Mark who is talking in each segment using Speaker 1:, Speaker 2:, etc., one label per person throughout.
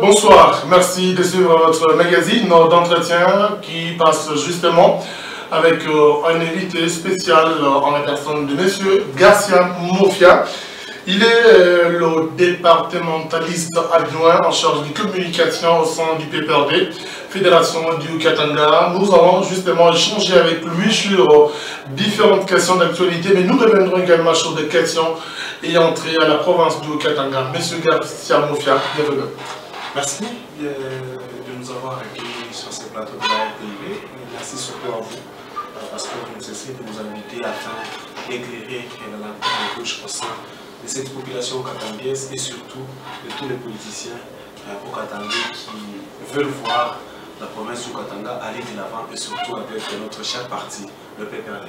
Speaker 1: bonsoir. Merci de suivre votre magazine d'entretien qui passe justement avec euh, un invité spécial euh, en la personne de monsieur Garcia Mofia. Il est euh, le départementaliste adjoint en charge de communication au sein du PPRD, Fédération du Katanga. Nous allons justement échanger avec lui sur différentes questions d'actualité, mais nous reviendrons également sur des questions ayant trait à la province du Katanga. Monsieur Garcia Mofia, bienvenue.
Speaker 2: Merci de nous avoir accueillis sur ce plateau de la RTV. Merci surtout à vous, parce que vous essayez de nous inviter afin d'éclairer la lampe de gauche au sein de cette population katangaise et surtout de tous les politiciens au Katanga qui veulent voir la province du Katanga aller de l'avant et surtout avec notre cher parti, le PPRD.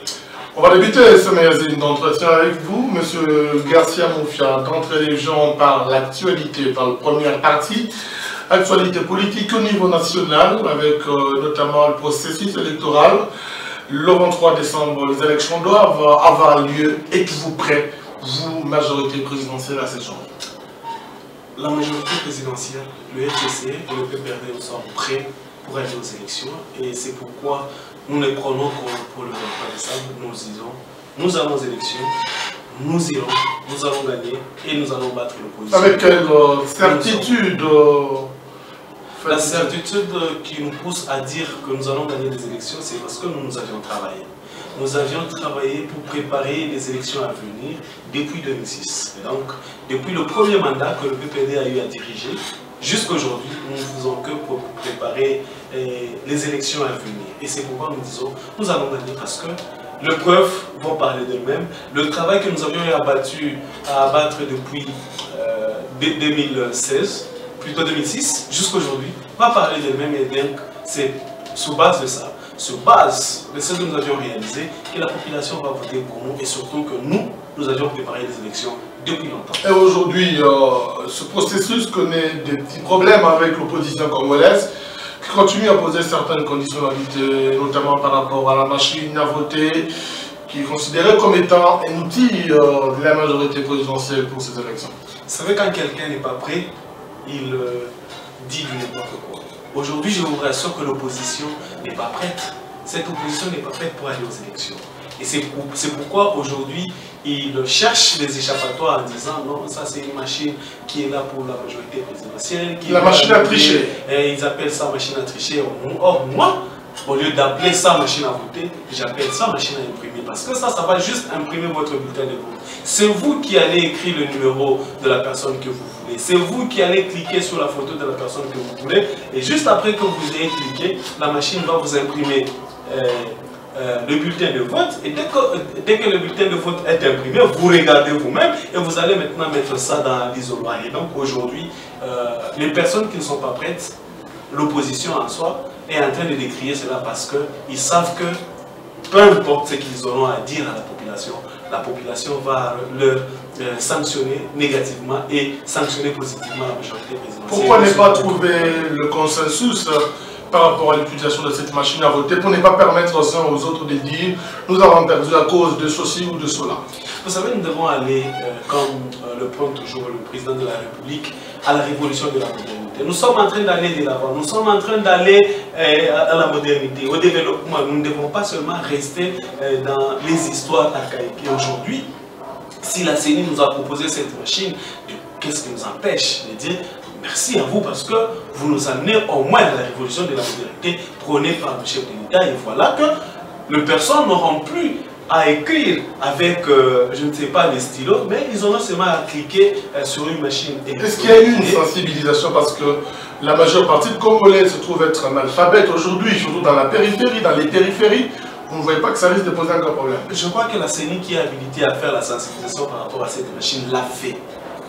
Speaker 1: On va débuter ce magazine d'entretien avec vous, Monsieur Garcia Moufia. D'entrée les gens par l'actualité, par le premier parti, actualité politique au niveau national, avec euh, notamment le processus électoral. Le 23 décembre, les élections doivent avoir lieu. Êtes-vous prêt, vous, majorité présidentielle, à cette journée
Speaker 2: La majorité présidentielle, le FCC et le PPRD sont prêts pour aller aux élections. Et c'est pourquoi nous les prenons pour le 23 décembre. Nous disons, nous allons aux élections, nous irons, nous allons gagner et nous allons battre l'opposition.
Speaker 1: Avec quelle euh, certitude euh,
Speaker 2: La certitude qui nous pousse à dire que nous allons gagner les élections, c'est parce que nous nous avions travaillé. Nous avions travaillé pour préparer les élections à venir depuis 2006. donc, depuis le premier mandat que le PPD a eu à diriger, Jusqu'à aujourd'hui, nous ne faisons que pour préparer eh, les élections à venir. Et c'est pourquoi nous disons, nous allons gagner parce que les preuves vont parler d'elles-mêmes. Le travail que nous avions abattu, à abattre depuis 2016, euh, plutôt 2006, jusqu'à aujourd'hui, va parler d'elle-même et donc c'est sous base de ça, sur base de ce que nous avions réalisé, que la population va voter pour nous et surtout que nous, nous avions préparé les élections depuis longtemps.
Speaker 1: Et aujourd'hui, euh, ce processus connaît des petits problèmes avec l'opposition congolaise qui continue à poser certaines conditionnalités, notamment par rapport à la machine à voter, qui est considérée comme étant un outil euh, de la majorité présidentielle pour ces élections.
Speaker 2: Vous savez, quand quelqu'un n'est pas prêt, il euh, dit du n'importe quoi. Aujourd'hui, je vous rassure que l'opposition n'est pas prête. Cette opposition n'est pas prête pour aller aux élections. Et c'est pourquoi aujourd'hui, ils cherchent des échappatoires en disant non, ça c'est une machine qui est là pour la majorité présidentielle.
Speaker 1: la machine à tricher.
Speaker 2: Et ils appellent ça machine à tricher. Or, moi, au lieu d'appeler ça machine à voter, j'appelle ça machine à imprimer. Parce que ça, ça va juste imprimer votre bulletin de vote. C'est vous qui allez écrire le numéro de la personne que vous voulez. C'est vous qui allez cliquer sur la photo de la personne que vous voulez. Et juste après que vous ayez cliqué, la machine va vous imprimer euh, euh, le bulletin de vote et dès que, dès que le bulletin de vote est imprimé, vous regardez vous-même et vous allez maintenant mettre ça dans l'isoloir. Et donc aujourd'hui, euh, les personnes qui ne sont pas prêtes, l'opposition en soi, est en train de décrier cela parce qu'ils savent que peu importe ce qu'ils auront à dire à la population, la population va leur euh, sanctionner négativement et sanctionner positivement la majorité présidentielle.
Speaker 1: Pourquoi ne pas trouver le consensus par rapport à l'utilisation de cette machine à voter pour ne pas permettre aux uns aux autres de dire nous avons perdu à cause de ceci ou de cela.
Speaker 2: Vous savez, nous devons aller, euh, comme euh, le prend toujours le président de la République, à la révolution de la modernité. Nous sommes en train d'aller de l'avant, nous sommes en train d'aller euh, à la modernité, au développement. Nous ne devons pas seulement rester dans les histoires archaïques. Et aujourd'hui, si la CENI nous a proposé cette machine, qu'est-ce qui nous empêche de dire Merci à vous parce que vous nous amenez au moins à la révolution de la modernité prônée par le chef de l'État. Et voilà que les personnes n'auront plus à écrire avec, euh, je ne sais pas, les stylos, mais ils auront seulement à cliquer euh, sur une machine.
Speaker 1: Est-ce qu'il y a eu une sensibilisation? Parce que la majeure partie de Congolais se trouve être analphabète aujourd'hui, surtout dans la périphérie, dans les périphéries vous ne voyez pas que ça risque de poser un problème
Speaker 2: Je crois que la CENI qui est habilitée à faire la sensibilisation par rapport à cette machine l'a fait.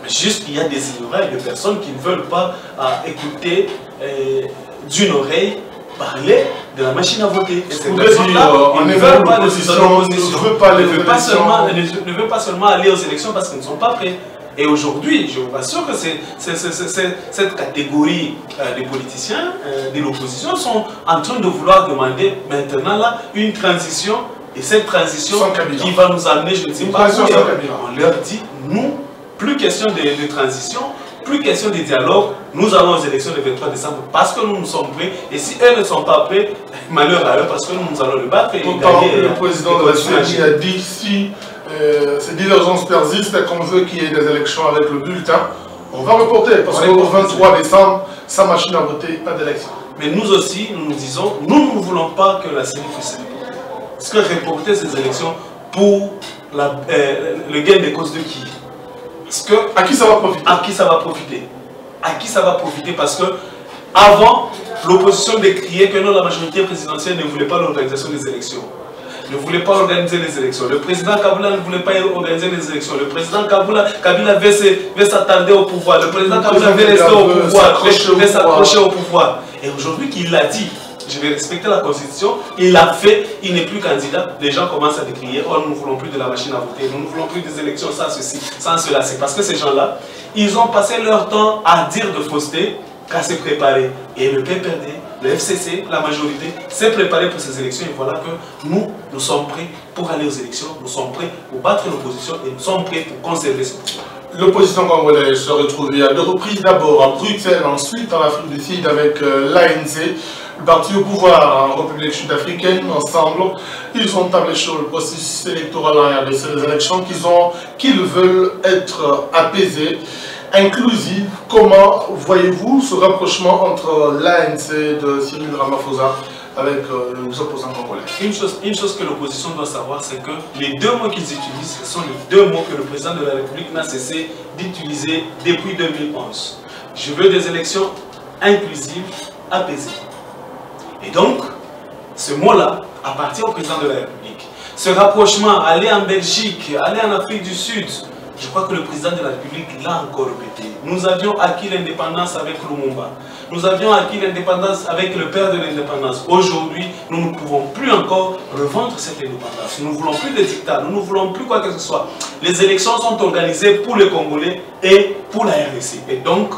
Speaker 2: Juste qu'il y a des oreilles de personnes qui ne veulent pas euh, écouter euh, d'une oreille parler de la machine à voter.
Speaker 1: Et ces personnes-là,
Speaker 2: euh, ne veulent pas ne veut pas, ne veut pas seulement, ne veut pas seulement aller aux élections parce qu'ils ne sont pas prêts. Et aujourd'hui, je vous assure que cette catégorie des politiciens de l'opposition sont en train de vouloir demander maintenant là une transition. Et cette transition qui va nous amener, je ne sais pas, on leur dit, nous, plus question de, transition, plus question de dialogue, nous allons aux élections le 23 décembre parce que nous nous sommes prêts. Et si eux ne sont pas prêts, malheur à eux parce que nous, nous allons le battre et
Speaker 1: Pourtant, le président de la a dit si euh, ces divergences persistent et qu'on veut qu'il y ait des élections avec le bulletin, on va reporter parce qu'au 23 décembre, sa machine à voter, pas d'élection.
Speaker 2: Mais nous aussi, nous nous disons, nous ne voulons pas que la CNI puisse reporter. Est-ce que reporter ces élections pour la, euh, le gain des causes de qui?
Speaker 1: Parce que, à qui ça va profiter?
Speaker 2: À qui ça va profiter? À qui ça va profiter? Parce que avant, l'opposition décriait que non, la majorité présidentielle ne voulait pas l'organisation des élections ne voulait pas organiser les élections. Le président Kabila ne voulait pas organiser les élections. Le président Kabila, Kabila veut s'attarder au pouvoir. Le président Kabila veut rester au pouvoir, veut s'accrocher au pouvoir. Et aujourd'hui qu'il l'a dit, je vais respecter la Constitution, il l'a fait, il n'est plus candidat, les gens commencent à décrier, oh nous ne voulons plus de la machine à voter, nous ne voulons plus des élections, ça, ceci, ça, cela. C'est parce que ces gens-là, ils ont passé leur temps à dire de fausseté qu'à se préparer. Et le PPRD, le FCC, la majorité, s'est préparé pour ces élections. Et voilà que nous, nous sommes prêts pour aller aux élections, nous sommes prêts pour battre l'opposition et nous sommes prêts pour conserver ce pouvoir.
Speaker 1: L'opposition congolaise se retrouvée à deux reprises, d'abord à Bruxelles, ensuite en Afrique du Sud avec euh, l'ANC, parti au pouvoir en République sud-africaine, ensemble. Ils ont tablé sur le processus électoral en RDC, les élections qu'ils ont, qu'ils veulent être apaisées inclusive. Comment voyez-vous ce rapprochement entre l'ANC de Cyril Ramaphosa avec euh, les opposants congolais?
Speaker 2: Une chose, une chose que l'opposition doit savoir, c'est que les deux mots qu'ils utilisent, ce sont les deux mots que le président de la République n'a cessé d'utiliser depuis 2011. Je veux des élections inclusives, apaisées. Et donc, ce mot-là appartient au président de la République. Ce rapprochement, aller en Belgique, aller en Afrique du Sud, je crois que le président de la République l'a encore répété. Nous avions acquis l'indépendance avec Lumumba. Nous avions acquis l'indépendance avec le père de l'indépendance. Aujourd'hui, nous ne pouvons plus encore revendre cette indépendance. Nous ne voulons plus de dictats, nous ne voulons plus quoi que ce soit. Les élections sont organisées pour les Congolais et pour la RDC. Et donc,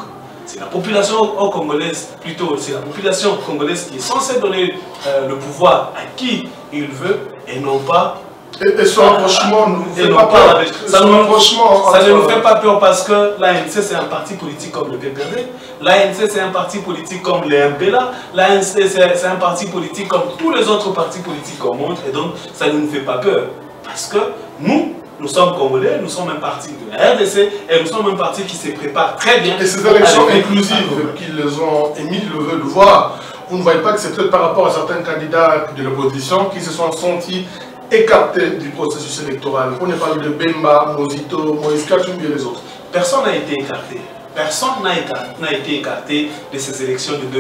Speaker 2: c'est la population congolaise, plutôt, c'est la population congolaise qui est censée donner euh, le pouvoir à qui il veut et non pas
Speaker 1: et, ce rapprochement nous fait pas
Speaker 2: peur. Ça, ne nous fait pas peur parce que l'ANC c'est un parti politique comme le PPD. L'ANC c'est un parti politique comme les MPLA. L'ANC c'est un parti politique comme tous les autres partis politiques au monde. Et donc ça ne nous fait pas peur. Parce que nous, nous sommes Congolais, nous sommes un parti de la RDC et nous sommes un parti qui se prépare très bien.
Speaker 1: Et ces élections inclusives qu'ils ont émis le veulent voir, vous ne voyez pas que c'est peut-être par rapport à certains candidats de l'opposition qui se sont sentis écarté du processus électoral. On est parlé de Bemba, Mozito, Moïse Katumbi et les autres.
Speaker 2: Personne n'a été écarté. Personne n'a été écarté de ces élections de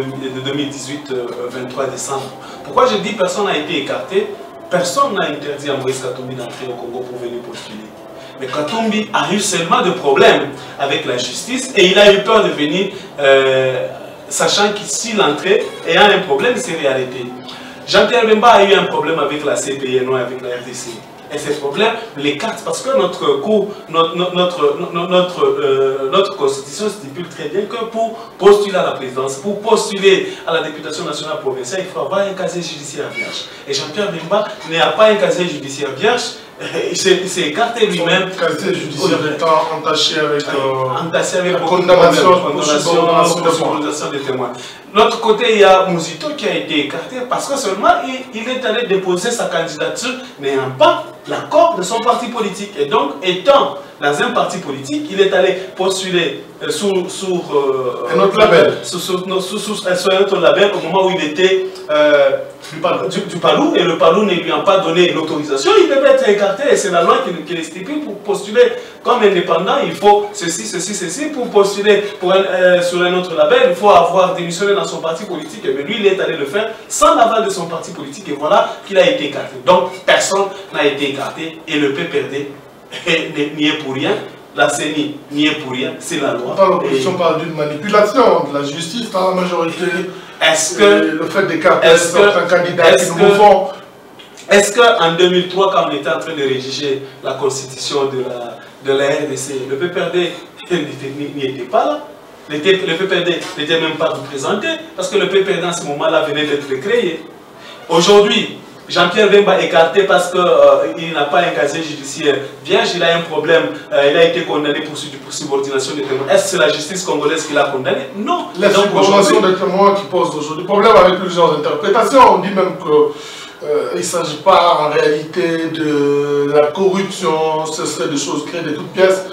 Speaker 2: 2018-23 euh, décembre. Pourquoi je dis personne n'a été écarté? Personne n'a interdit à Moïse Katumbi d'entrer au Congo pour venir postuler. Mais Katumbi a eu seulement de problèmes avec la justice et il a eu peur de venir, euh, sachant que s'il entrait, ayant un problème, il serait arrêté. Jean-Pierre Bemba a eu un problème avec la CPI et non avec la RDC. Et ces problèmes l'écartent parce que notre, cours, notre, notre, notre, euh, notre, constitution stipule très bien que pour postuler à la présidence, pour postuler à la députation nationale provinciale, il faut avoir un casier judiciaire vierge. Et Jean-Pierre Bemba n'a pas un casier judiciaire vierge, il s'est écarté lui-même.
Speaker 1: Casier judiciaire étant entaché avec,
Speaker 2: euh, entaché avec la condamnation, condamnation, des témoins. L'autre côté, il y a Mouzito qui a été écarté parce que seulement il, il est allé déposer sa candidature n'ayant pas l'accord de son parti politique. Et donc, étant dans un parti politique, il est allé postuler euh, sur,
Speaker 1: euh, un autre label.
Speaker 2: Sur, sur, un autre label au moment où il était euh, du, Palou. Et le Palou ne lui a pas donné l'autorisation. Il devait être écarté et c'est la loi qui, qui stipule pour postuler comme indépendant. Il faut ceci, ceci, ceci. Pour postuler pour sur un autre label, il faut avoir démissionné dans son parti politique. Mais lui, il est allé le faire sans l'aval de son parti politique. Et voilà qu'il a été écarté. Donc, personne n'a été écarté et le PPRD n'y est pour rien, la CENI n'y est pour rien, c'est la loi.
Speaker 1: L'opposition parle d'une manipulation de la justice dans la majorité.
Speaker 2: Est-ce que
Speaker 1: le fait d'écarter certains candidats qui nous
Speaker 2: est-ce qu'en 2003, quand on était en train de rédiger la constitution de la, de la RDC, le PPRD n'y était pas là Le PPRD n'était même pas représenté parce que le PPRD en ce moment-là venait d'être créé. Aujourd'hui, Jean-Pierre Bemba écarté parce qu'il euh, n'a pas un casier judiciaire. Bien, il a un problème, euh, il a été condamné pour, pour subordination des témoins. Est-ce que c'est la justice congolaise qui l'a condamné? Non.
Speaker 1: La subordination des témoins qui pose aujourd'hui problème avec plusieurs interprétations. On dit même qu'il euh, il ne s'agit pas en réalité de la corruption, ce serait des choses créées de toutes pièces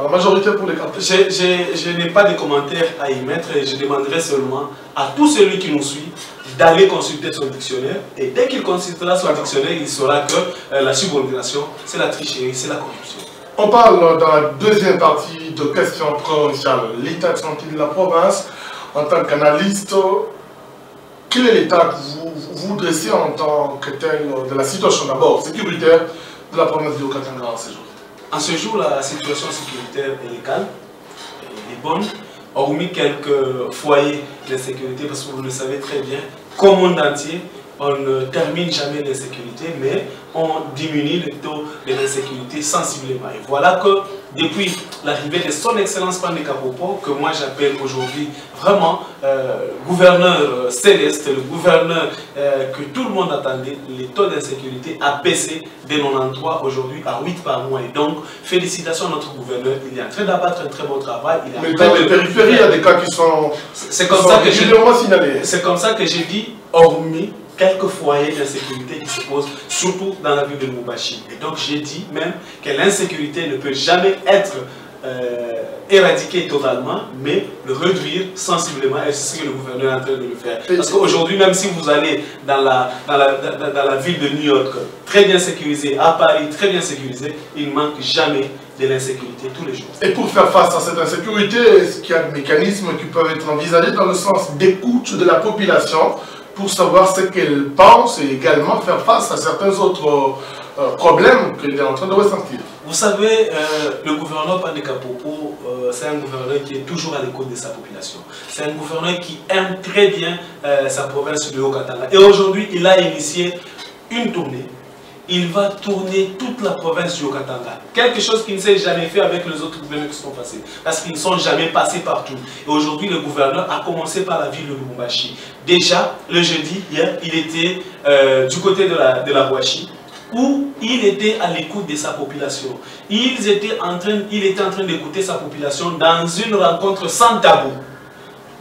Speaker 1: la majorité pour les
Speaker 2: cartes. Je, n'ai pas de commentaires à y mettre et je demanderai seulement à tout celui qui nous suit d'aller consulter son dictionnaire. Et dès qu'il consultera son dictionnaire, il saura que euh, la subordination, c'est la tricherie, c'est la corruption.
Speaker 1: On parle dans la deuxième partie de questions provinciales. L'état de santé de la province, en tant qu'analyste, quel est l'état que vous, vous dressez en tant que tel de la situation d'abord sécuritaire de la province de Okatanga en ce jour?
Speaker 2: En ce jour, la situation sécuritaire est calme, elle est bonne hormis quelques foyers de sécurité, parce que vous le savez très bien, comme monde entier, on ne termine jamais l'insécurité, mais on diminue le taux de l'insécurité sensiblement. Et voilà que depuis l'arrivée de son Excellence Pandé Kapopo, que moi j'appelle aujourd'hui vraiment euh, gouverneur euh, céleste, le gouverneur euh, que tout le monde attendait, le taux d'insécurité a baissé de 93 aujourd'hui à 8 par mois. Et donc, félicitations à notre gouverneur, il est en train d'abattre un très bon travail. Il
Speaker 1: Mais dans les périphéries, il y a des cas qui sont,
Speaker 2: comme, C'est comme ça que j'ai dit, hormis quelques foyers d'insécurité qui se posent, surtout dans la ville de Mubashi. Et donc j'ai dit même que l'insécurité ne peut jamais être euh, éradiquée totalement, mais le réduire sensiblement, et c'est ce que le gouverneur est en train de le faire. Parce qu'aujourd'hui, même si vous allez dans la, dans, la, dans, la ville de New York, très bien sécurisée, à Paris, très bien sécurisée, il ne manque jamais de l'insécurité tous les jours.
Speaker 1: Et pour faire face à cette insécurité, est-ce qu'il y a des mécanismes qui peuvent être envisagés dans le sens d'écoute de la population pour savoir ce qu'elle pense et également faire face à certains autres euh, problèmes qu'elle est en train de ressentir.
Speaker 2: Vous savez, euh, le gouverneur Pandekapopo, euh, c'est un gouverneur qui est toujours à l'écoute de sa population. C'est un gouverneur qui aime très bien sa province de Haut-Katanga. Et aujourd'hui, il a initié une tournée il va tourner toute la province du Okatanga. Quelque chose qui ne s'est jamais fait avec les autres gouverneurs qui sont passés. Parce qu'ils ne sont jamais passés partout. Et aujourd'hui, le gouverneur a commencé par la ville de Lubumbashi. Déjà, le jeudi, hier, il était euh, du côté de la, de où il était à l'écoute de sa population. Il était en train d'écouter sa population dans une rencontre sans tabou.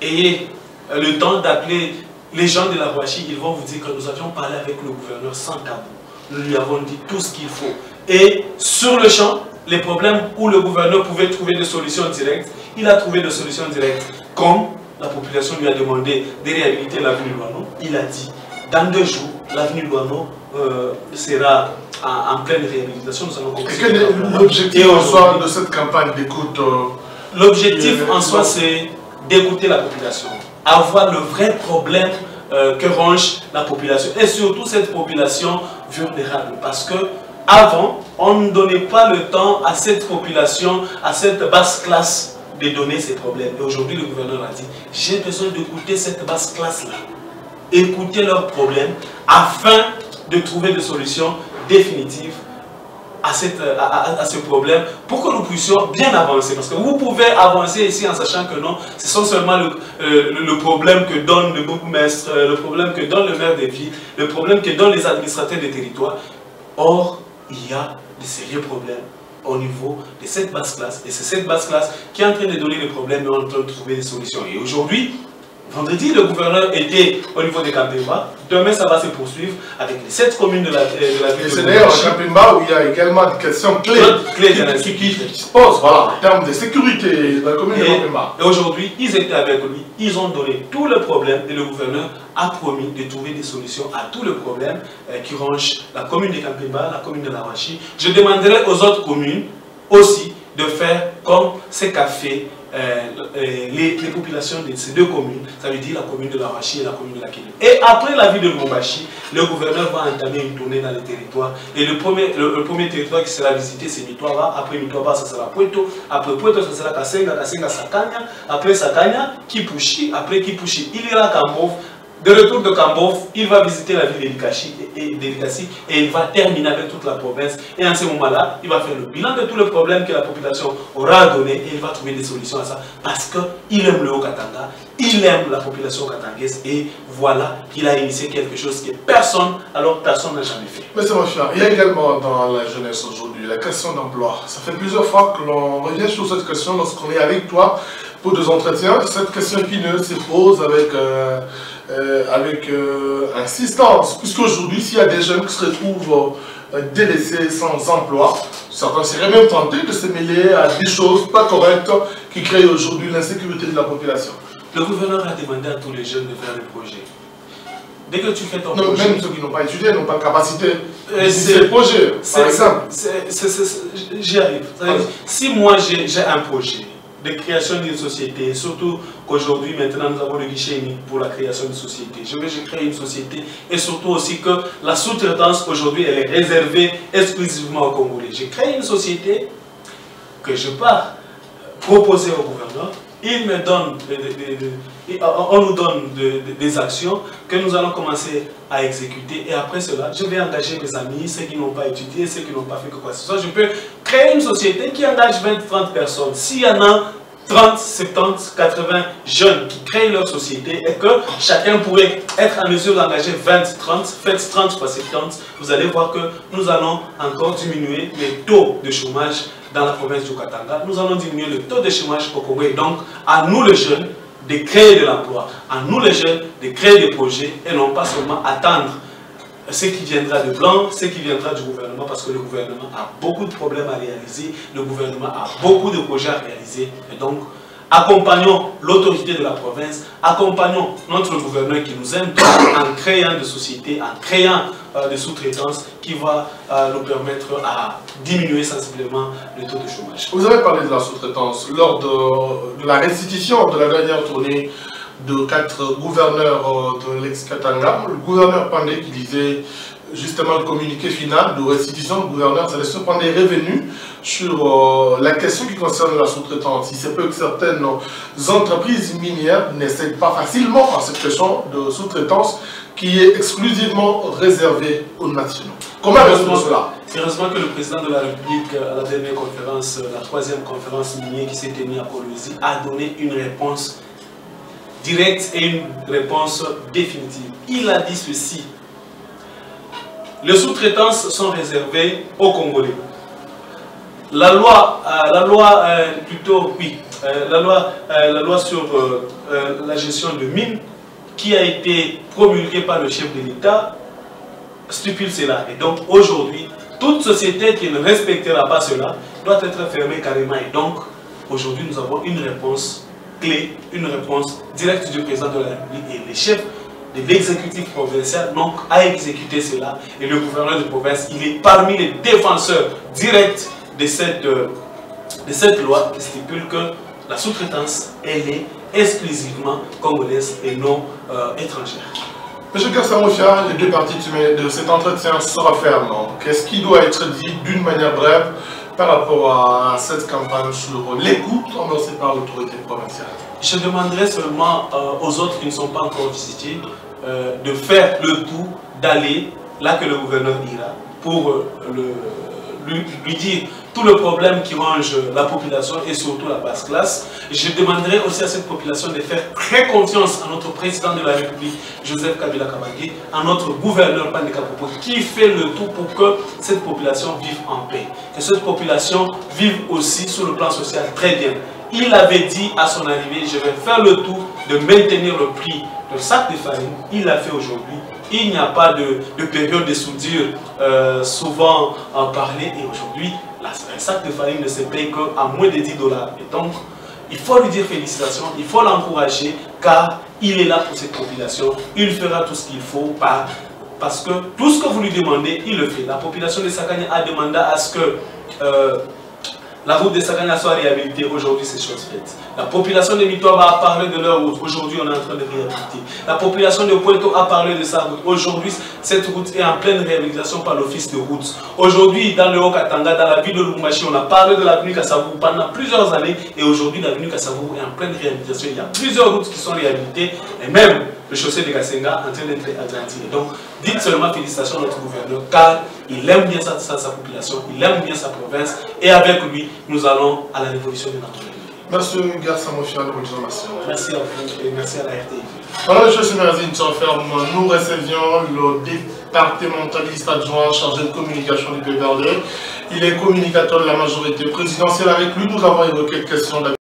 Speaker 2: Et le temps d'appeler les gens de la Rouachi, ils vont vous dire que nous avions parlé avec le gouverneur sans tabou nous lui avons dit tout ce qu'il faut. Et sur le champ, les problèmes où le gouverneur pouvait trouver des solutions directes, il a trouvé des solutions directes. Comme la population lui a demandé de réhabiliter l'avenue Loano, il a dit, dans deux jours, l'avenue Loano euh, sera en, pleine réhabilitation. Nous allons
Speaker 1: quel est l'objectif en soi de cette campagne d'écoute euh,
Speaker 2: L'objectif en soi, c'est d'écouter la population, avoir le vrai problème euh, que ronge la population. Et surtout cette population vulnérable. Parce que avant, on ne donnait pas le temps à cette population, à cette basse classe de donner ses problèmes. Et aujourd'hui, le gouverneur a dit, j'ai besoin d'écouter cette basse classe-là. Écouter leurs problèmes afin de trouver des solutions définitives à, cette, à, ce problème pour que nous puissions bien avancer. Parce que vous pouvez avancer ici en sachant que non, ce sont seulement le, euh, le, problème que donne le bourgmestre, euh, le problème que donne le maire des villes, le problème que donnent les administrateurs des territoires. Or, il y a de sérieux problèmes au niveau de cette basse classe. Et c'est cette basse classe qui est en train de donner les problèmes et en train de trouver des solutions. Et aujourd'hui, Vendredi, le gouverneur était au niveau de Kampimba. Demain, ça va se poursuivre avec les sept communes de la, de la ville.
Speaker 1: C'est d'ailleurs à Kampimba où il y a également des questions clés, qui, qui, se posent voilà, en termes de sécurité dans la commune de Kampimba.
Speaker 2: Et aujourd'hui, ils étaient avec lui, ils ont donné tous les problèmes et le gouverneur a promis de trouver des solutions à tous les problèmes euh, qui rongent la commune de Kampimba, la commune de Larachi. Je demanderai aux autres communes aussi de faire comme ce qu'a fait euh, euh, les, populations de ces deux communes, ça veut dire la commune de Larachi et la commune de la Et après la ville de Mombashi, le gouverneur va entamer une tournée dans les territoires. Et le premier, le, premier territoire qui sera visité, c'est Mitwaba. Après Mitwaba, ça sera Puerto. Après Puerto, ça sera Kasenga, Kasenga, Sakanya. Après Sakanya, Kipushi. Après Kipushi, il ira Kambov. De retour de Kambof, il va visiter la ville d'Elikassi et, il va terminer avec toute la province. Et en ce moment-là, il va faire le bilan de tous les problèmes que la population aura donné et il va trouver des solutions à ça parce qu'il aime le Haut-Katanga, il aime la population katangaise et voilà, il a initié quelque chose que personne, alors personne n'a jamais fait.
Speaker 1: Mais c'est mon cher, il y a également dans la jeunesse aujourd'hui la question d'emploi. Ça fait plusieurs fois que l'on revient sur cette question lorsqu'on est avec toi pour des entretiens. Cette question épineuse se pose avec... Euh, euh, avec euh, insistance, puisqu'aujourd'hui, s'il y a des jeunes qui se retrouvent euh, délaissés sans emploi, certains seraient même tentés de se mêler à des choses pas correctes qui créent aujourd'hui l'insécurité de la population.
Speaker 2: Le gouverneur a demandé à tous les jeunes de faire des projets. Dès que tu fais ton non,
Speaker 1: Même ceux qui n'ont pas étudié, n'ont pas de capacité de projets, par exemple.
Speaker 2: J'y arrive. Si moi j'ai un projet, de création d'une société, surtout qu'aujourd'hui, maintenant, nous avons le guichet unique pour la création d'une société. Je veux je crée une société et surtout aussi que la sous-traitance, aujourd'hui, est réservée exclusivement aux Congolais. J'ai créé une société que je pars proposer au gouverneur. Il me donne, on nous donne des actions que nous allons commencer à exécuter. Et après cela, je vais engager mes amis, ceux qui n'ont pas étudié, ceux qui n'ont pas fait quoi que ce soit. Je peux créer une société qui engage 20-30 personnes. S'il y en a 30, 70, 80 jeunes qui créent leur société et que chacun pourrait être en mesure d'engager 20, 30, faites 30 fois 70, vous allez voir que nous allons encore diminuer les taux de chômage dans la province du Katanga. Nous allons diminuer le taux de chômage au Congo. Et donc, à nous les jeunes de créer de l'emploi, à nous les jeunes de créer des projets et non pas seulement attendre ce qui viendra de blanc, ce qui viendra du gouvernement, parce que le gouvernement a beaucoup de problèmes à réaliser, le gouvernement a beaucoup de projets à réaliser. Et donc, accompagnons l'autorité de la province, accompagnons notre gouverneur qui nous aime en créant des sociétés, en créant euh, des sous-traitances qui va euh, nous permettre à diminuer sensiblement le taux de chômage.
Speaker 1: Vous avez parlé de la sous-traitance. Lors de, de, la restitution de la dernière tournée de quatre gouverneurs euh, de l'ex-Katanga. Le gouverneur Pandé qui disait justement le communiqué final de restitution du gouverneur Célestin Pandé est revenu sur euh, la question qui concerne la sous-traitance. Il se peut que certaines entreprises minières n'essaient pas facilement à cette question de sous-traitance qui est exclusivement réservée aux nationaux. Comment résoudre cela?
Speaker 2: Heureusement que le président de la République, à la dernière conférence, la troisième conférence minière qui s'est tenue à Colosie, a donné une réponse directe et une réponse définitive. Il a dit ceci. Les sous-traitances sont réservées aux Congolais. La loi, euh, la loi euh, plutôt, oui, euh, la, loi, la loi sur la gestion de mines qui a été promulguée par le chef de l'État stipule cela. Et donc aujourd'hui, toute société qui ne respectera pas cela doit être fermée carrément. Et donc aujourd'hui, nous avons une réponse clé, une réponse directe du président de la République et les chefs de l'exécutif provincial donc à exécuter cela. Et le gouverneur de province, il est parmi les défenseurs directs de cette, euh, de cette loi qui stipule que la sous-traitance, elle est exclusivement congolaise et non euh, étrangère.
Speaker 1: Monsieur Kassamoucha, les deux parties de cet entretien se referment. Qu'est-ce qui doit être dit d'une manière brève par rapport à cette campagne sur l'écoute annoncée par l'autorité provinciale.
Speaker 2: Je demanderai seulement euh, aux autres qui ne sont pas encore visités euh, de faire le tout, d'aller là que le gouverneur ira pour euh, le, lui dire tout le problème qui range la population et surtout la basse classe. Je demanderai aussi à cette population de faire très confiance à notre président de la République, Joseph Kabila Kabagé, à notre gouverneur Pandeka Popo, qui fait le tout pour que cette population vive en paix. Que cette population vive aussi sur le plan social très bien. Il avait dit à son arrivée, je vais faire le tout de maintenir le prix de sac de farine. Il l'a fait aujourd'hui. Il n'y a pas de, période de soudure euh, souvent en parler et aujourd'hui, un sac de farine ne se paye qu'à moins de 10 dollars. Et donc, il faut lui dire félicitations, il faut l'encourager car il est là pour cette population. Il fera tout ce qu'il faut parce que tout ce que vous lui demandez, il le fait. La population de Sakanya a demandé à ce que euh, la route de Sakanya soit réhabilitée. Aujourd'hui, c'est chose faite. La population de Mitoaba a parlé de leur route. Aujourd'hui, on est en train de réhabiliter. La population de Puerto a parlé de sa route. Aujourd'hui, cette route est en pleine réhabilitation par l'office de route. Aujourd'hui, dans le Haut-Katanga, dans la ville de Lubumbashi, on a parlé de l'avenue Kassavou pendant plusieurs années. Et aujourd'hui, l'avenue Kassavou est en pleine réhabilitation. Il y a plusieurs routes qui sont réhabilitées. Et même le chaussée de Gassenga en train d'être agrandi. Donc, dites seulement félicitations à notre gouverneur, car il aime bien sa, sa, population, il aime bien sa province, et avec lui, nous allons à la révolution de notre pays.
Speaker 1: Merci Garçon Mofia, merci.
Speaker 2: Merci à vous et merci à la RTI.
Speaker 1: Voilà, M. Semerazine, nous recevions le départementaliste adjoint chargé de communication du PVRD. Il est communicateur de la majorité présidentielle. Avec lui, nous avons évoqué la question de